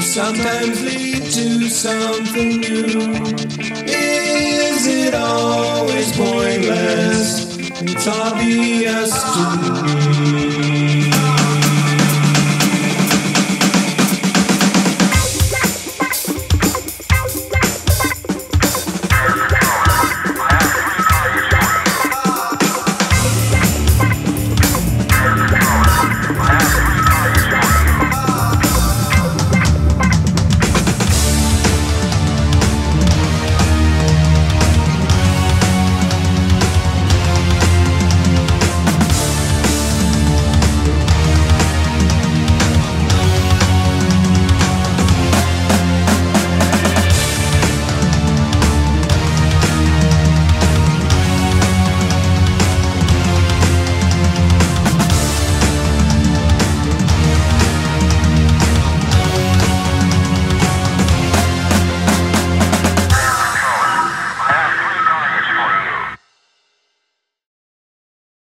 sometimes lead to something new. Is it always pointless? It's obvious to me.